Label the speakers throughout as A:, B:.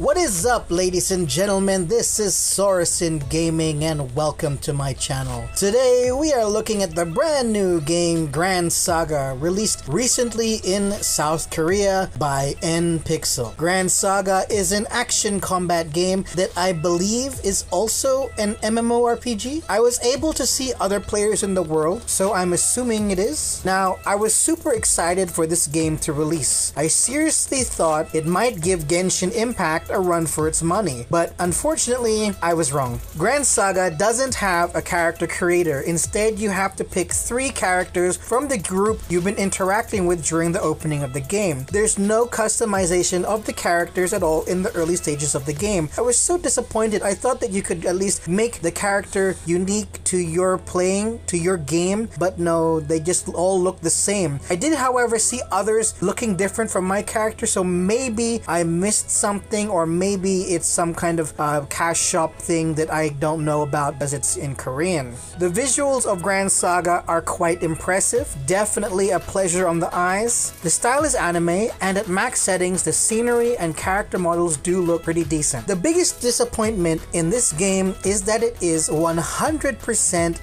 A: What is up, ladies and gentlemen? This is Sora Synn Gaming, and welcome to my channel. Today, we are looking at the brand new game Gran Saga, released recently in South Korea by NPixel. Gran Saga is an action combat game that I believe is also an MMORPG. I was able to see other players in the world, so I'm assuming it is. Now, I was super excited for this game to release. I seriously thought it might give Genshin Impact a run for its money, but unfortunately, I was wrong. Gran Saga doesn't have a character creator. Instead, you have to pick three characters from the group you've been interacting with during the opening of the game. There's no customization of the characters at all in the early stages of the game. I was so disappointed. I thought that you could at least make the character unique to your playing, to your game, but no, they just all look the same. I did, however, see others looking different from my character, so maybe I missed something or or maybe it's some kind of uh, cash shop thing that I don't know about as it's in Korean. The visuals of Gran Saga are quite impressive, definitely a pleasure on the eyes. The style is anime, and at max settings, the scenery and character models do look pretty decent. The biggest disappointment in this game is that it is 100%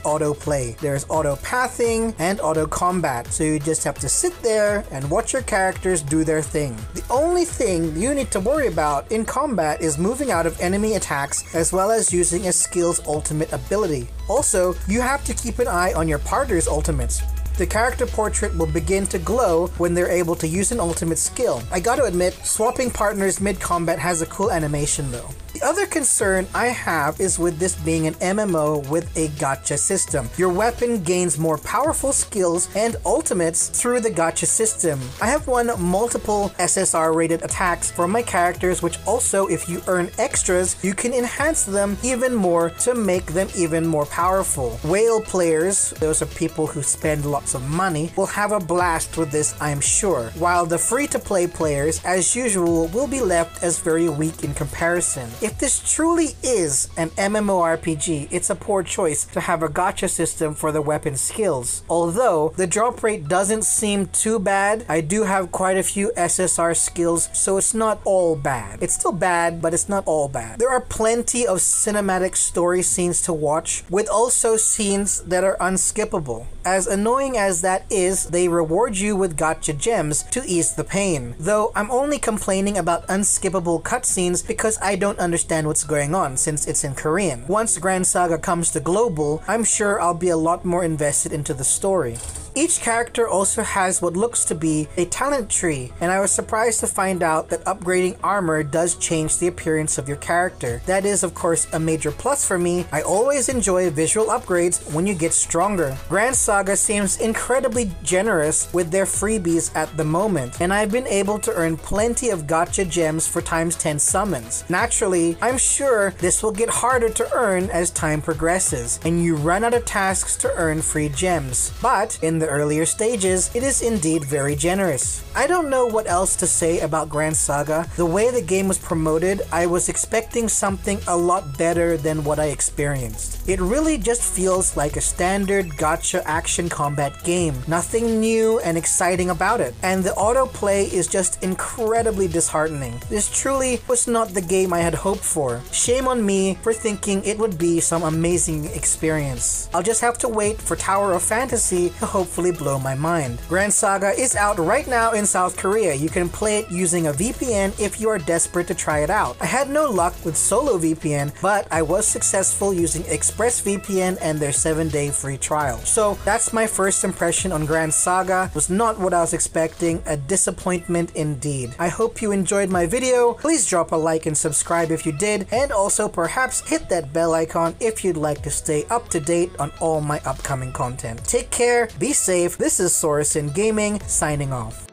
A: autoplay. There's auto pathing and auto combat, so you just have to sit there and watch your characters do their thing. The only thing you need to worry about in combat is moving out of enemy attacks as well as using a skill's ultimate ability. Also, you have to keep an eye on your partner's ultimates. The character portrait will begin to glow when they're able to use an ultimate skill. I gotta admit, swapping partners mid-combat has a cool animation though. The other concern I have is with this being an MMO with a gacha system. Your weapon gains more powerful skills and ultimates through the gacha system. I have won multiple SSR rated attacks for my characters which also if you earn extras, you can enhance them even more to make them even more powerful. Whale players, those are people who spend lots of money, will have a blast with this I'm sure, while the free to play players as usual will be left as very weak in comparison. This truly is an MMORPG, it's a poor choice to have a gacha system for the weapon skills. Although the drop rate doesn't seem too bad, I do have quite a few SSR skills, so it's not all bad. It's still bad, but it's not all bad. There are plenty of cinematic story scenes to watch, with also scenes that are unskippable. As annoying as that is, they reward you with gacha gems to ease the pain. Though I'm only complaining about unskippable cutscenes because I don't understand what's going on since it's in Korean. Once Gran Saga comes to global, I'm sure I'll be a lot more invested into the story. Each character also has what looks to be a talent tree, and I was surprised to find out that upgrading armor does change the appearance of your character. That is, of course, a major plus for me. I always enjoy visual upgrades when you get stronger. Gran Saga seems incredibly generous with their freebies at the moment, and I've been able to earn plenty of gacha gems for times 10 summons. Naturally, I'm sure this will get harder to earn as time progresses, and you run out of tasks to earn free gems. But in the the earlier stages, it is indeed very generous. I don't know what else to say about Gran Saga. The way the game was promoted, I was expecting something a lot better than what I experienced. It really just feels like a standard gacha action combat game. Nothing new and exciting about it. And the autoplay is just incredibly disheartening. This truly was not the game I had hoped for. Shame on me for thinking it would be some amazing experience. I'll just have to wait for Tower of Fantasy to hopefully hopefully blow my mind. Gran Saga is out right now in South Korea. You can play it using a VPN if you are desperate to try it out. I had no luck with solo VPN, but I was successful using ExpressVPN and their 7-day free trial. So that's my first impression on Gran Saga. It was not what I was expecting, a disappointment indeed. I hope you enjoyed my video. Please drop a like and subscribe if you did, and also perhaps hit that bell icon if you'd like to stay up to date on all my upcoming content. Take care, be safe. This is Sora Synn Gaming signing off.